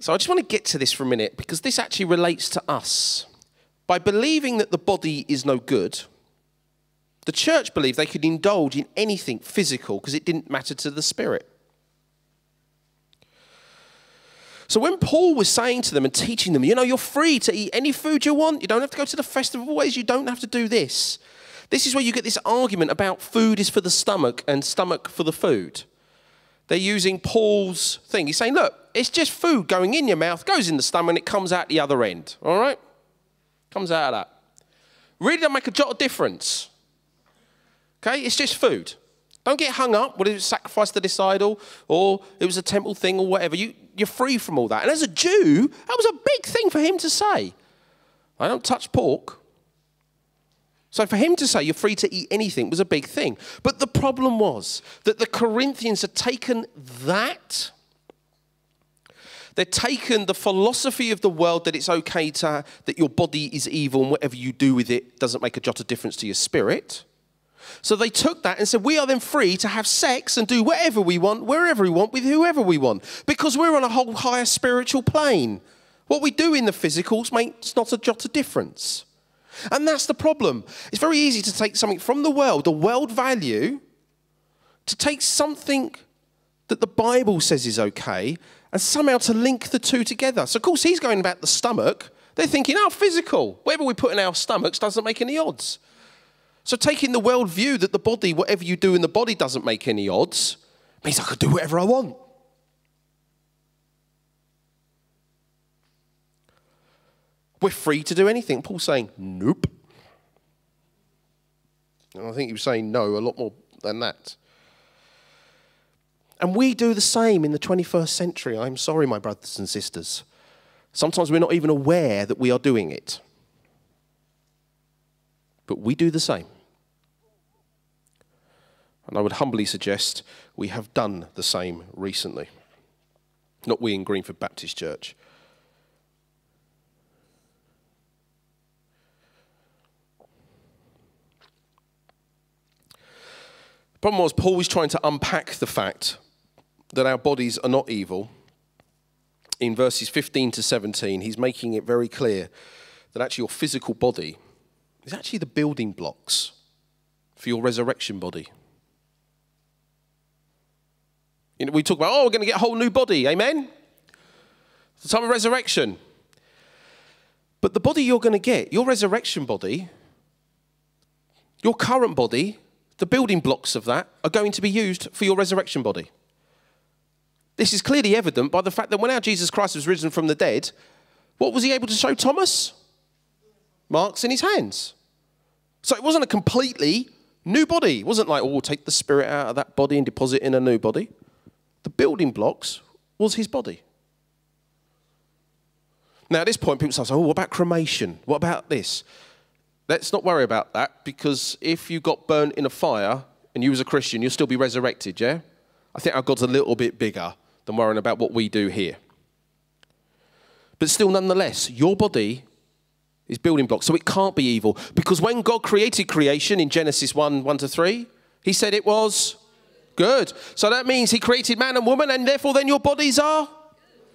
So I just want to get to this for a minute because this actually relates to us. By believing that the body is no good, the church believed they could indulge in anything physical because it didn't matter to the spirit. So when Paul was saying to them and teaching them, you know, you're free to eat any food you want, you don't have to go to the festival ways, you don't have to do this. This is where you get this argument about food is for the stomach and stomach for the food. They're using Paul's thing. He's saying, look, it's just food going in your mouth, goes in the stomach, and it comes out the other end. All right? Comes out of that. Really don't make a jot of difference. Okay? It's just food. Don't get hung up whether it was sacrificed to this idol or it was a temple thing or whatever. You, you're free from all that. And as a Jew, that was a big thing for him to say. I don't touch pork. So for him to say you're free to eat anything was a big thing. But the problem was that the Corinthians had taken that. They'd taken the philosophy of the world that it's okay to, that your body is evil and whatever you do with it doesn't make a jot of difference to your spirit. So they took that and said, We are then free to have sex and do whatever we want, wherever we want, with whoever we want, because we're on a whole higher spiritual plane. What we do in the physicals makes not a jot of difference. And that's the problem. It's very easy to take something from the world, the world value, to take something that the Bible says is okay, and somehow to link the two together. So, of course, he's going about the stomach. They're thinking, oh, physical. Whatever we put in our stomachs doesn't make any odds. So, taking the world view that the body, whatever you do in the body doesn't make any odds, means I could do whatever I want. We're free to do anything. Paul's saying, nope. And I think he was saying no a lot more than that. And we do the same in the 21st century. I'm sorry, my brothers and sisters. Sometimes we're not even aware that we are doing it. But we do the same. And I would humbly suggest we have done the same recently. Not we in Greenford Baptist Church. The problem was Paul was trying to unpack the fact that our bodies are not evil. In verses 15 to 17, he's making it very clear that actually your physical body is actually the building blocks for your resurrection body. You know, we talk about, oh, we're going to get a whole new body. Amen? It's the time of resurrection. But the body you're going to get, your resurrection body, your current body, the building blocks of that are going to be used for your resurrection body. This is clearly evident by the fact that when our Jesus Christ was risen from the dead, what was he able to show Thomas? Marks in his hands. So it wasn't a completely new body. It wasn't like, oh, we'll take the spirit out of that body and deposit in a new body. The building blocks was his body. Now, at this point, people start saying, oh, what about cremation? What about this? Let's not worry about that because if you got burnt in a fire and you was a Christian, you'll still be resurrected, yeah? I think our God's a little bit bigger than worrying about what we do here. But still, nonetheless, your body is building blocks, so it can't be evil. Because when God created creation in Genesis 1 1 to 3, He said it was good. So that means He created man and woman, and therefore then your bodies are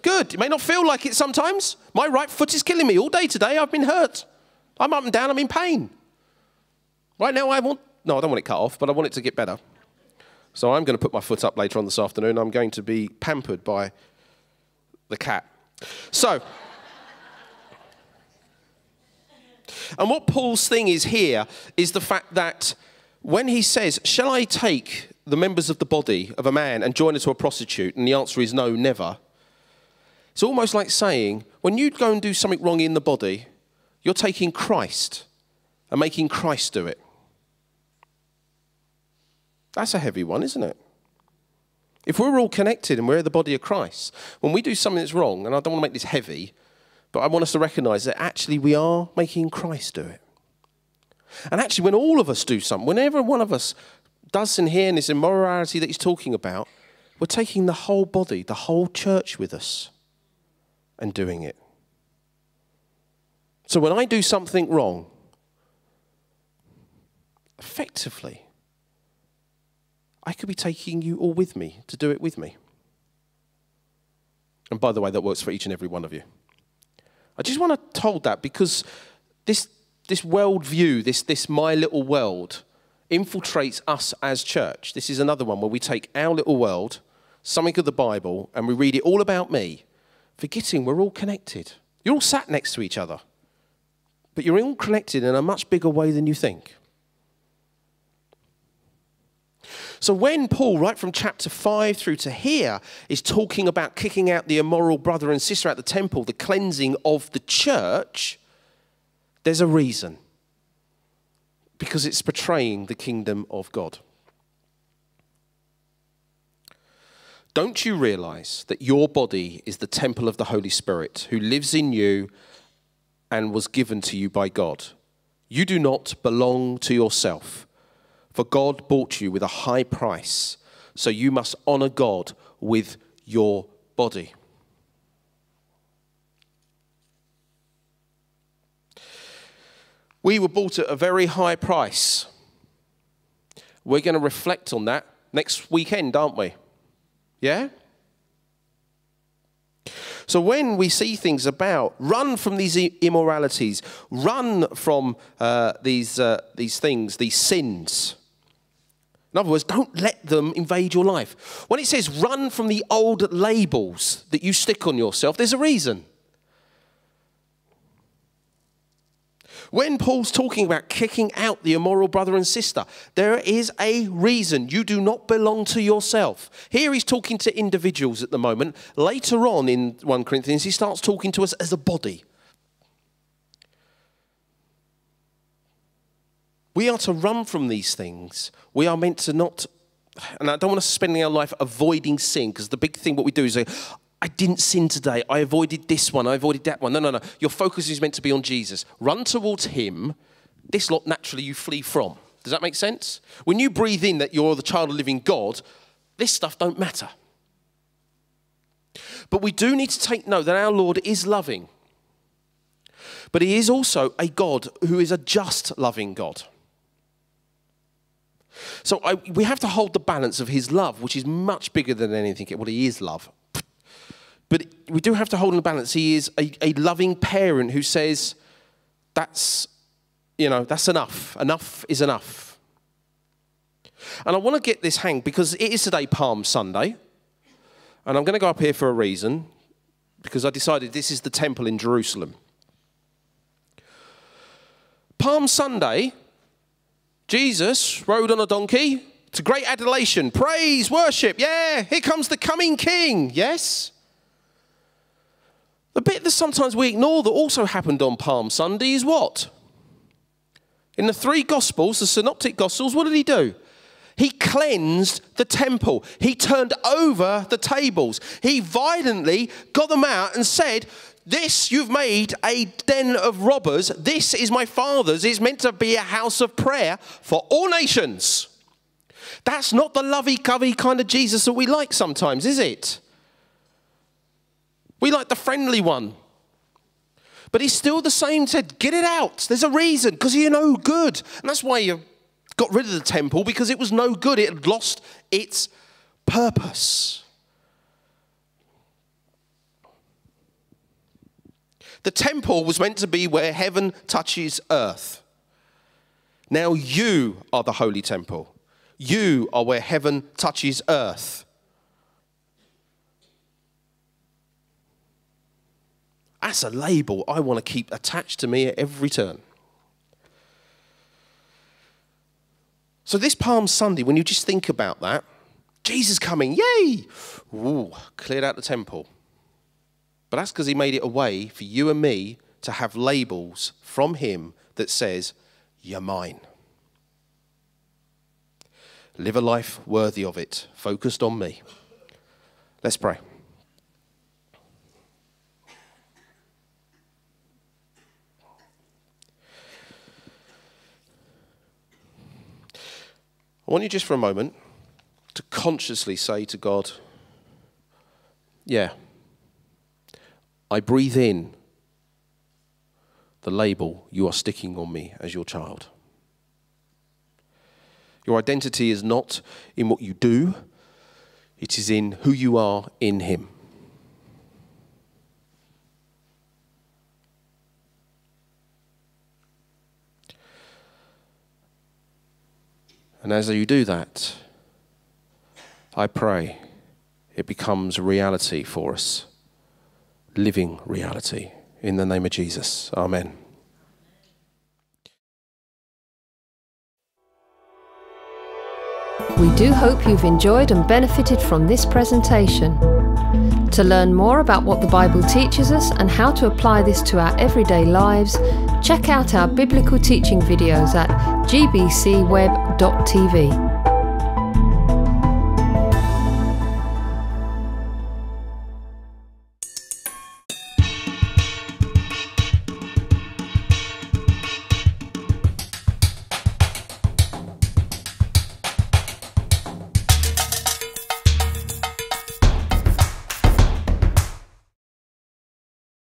good. It may not feel like it sometimes. My right foot is killing me all day today. I've been hurt. I'm up and down, I'm in pain. Right now, I want, no, I don't want it cut off, but I want it to get better. So I'm going to put my foot up later on this afternoon. I'm going to be pampered by the cat. So, and what Paul's thing is here is the fact that when he says, Shall I take the members of the body of a man and join it to a prostitute? And the answer is no, never. It's almost like saying, when you go and do something wrong in the body, you're taking Christ and making Christ do it. That's a heavy one, isn't it? If we're all connected and we're the body of Christ, when we do something that's wrong, and I don't want to make this heavy, but I want us to recognize that actually we are making Christ do it. And actually, when all of us do something, whenever one of us does sin here and this immorality that he's talking about, we're taking the whole body, the whole church with us and doing it. So when I do something wrong, effectively, I could be taking you all with me to do it with me. And by the way, that works for each and every one of you. I just want to hold that because this, this world view, this, this my little world, infiltrates us as church. This is another one where we take our little world, something of the Bible, and we read it all about me, forgetting we're all connected. You're all sat next to each other, but you're all connected in a much bigger way than you think. So when Paul, right from chapter 5 through to here, is talking about kicking out the immoral brother and sister out the temple, the cleansing of the church, there's a reason. Because it's portraying the kingdom of God. Don't you realize that your body is the temple of the Holy Spirit who lives in you and was given to you by God? You do not belong to yourself for God bought you with a high price, so you must honor God with your body. We were bought at a very high price. We're going to reflect on that next weekend, aren't we? Yeah? So when we see things about run from these immoralities, run from uh, these, uh, these things, these sins, in other words, don't let them invade your life. When it says run from the old labels that you stick on yourself, there's a reason. When Paul's talking about kicking out the immoral brother and sister, there is a reason. You do not belong to yourself. Here he's talking to individuals at the moment. Later on in 1 Corinthians, he starts talking to us as a body. We are to run from these things. We are meant to not, and I don't want to spend our life avoiding sin because the big thing what we do is say, I didn't sin today. I avoided this one. I avoided that one. No, no, no. Your focus is meant to be on Jesus. Run towards Him. This lot naturally you flee from. Does that make sense? When you breathe in that you're the child of living God, this stuff don't matter. But we do need to take note that our Lord is loving. But He is also a God who is a just loving God. So I, we have to hold the balance of his love, which is much bigger than anything. Well, he is love. But we do have to hold in the balance. He is a, a loving parent who says, that's, you know, that's enough. Enough is enough. And I want to get this hang because it is today Palm Sunday. And I'm going to go up here for a reason because I decided this is the temple in Jerusalem. Palm Sunday Jesus rode on a donkey to great adulation, praise, worship. Yeah, here comes the coming king. Yes? The bit that sometimes we ignore that also happened on Palm Sunday is what? In the three Gospels, the Synoptic Gospels, what did he do? He cleansed the temple. He turned over the tables. He violently got them out and said, this you've made a den of robbers. This is my father's. It's meant to be a house of prayer for all nations. That's not the lovey covey kind of Jesus that we like sometimes, is it? We like the friendly one. But he's still the same, said, get it out. There's a reason, because you're no good. And that's why you got rid of the temple, because it was no good. It had lost its purpose. The temple was meant to be where heaven touches earth. Now you are the holy temple. You are where heaven touches earth. That's a label I want to keep attached to me at every turn. So, this Palm Sunday, when you just think about that, Jesus coming, yay! Ooh, cleared out the temple. But that's because he made it a way for you and me to have labels from him that says, You're mine. Live a life worthy of it, focused on me. Let's pray. I want you just for a moment to consciously say to God, Yeah, I breathe in the label you are sticking on me as your child. Your identity is not in what you do, it is in who you are in Him. And as you do that, I pray it becomes reality for us, living reality. In the name of Jesus. Amen. We do hope you've enjoyed and benefited from this presentation. To learn more about what the Bible teaches us and how to apply this to our everyday lives, check out our biblical teaching videos at gbcweb.tv.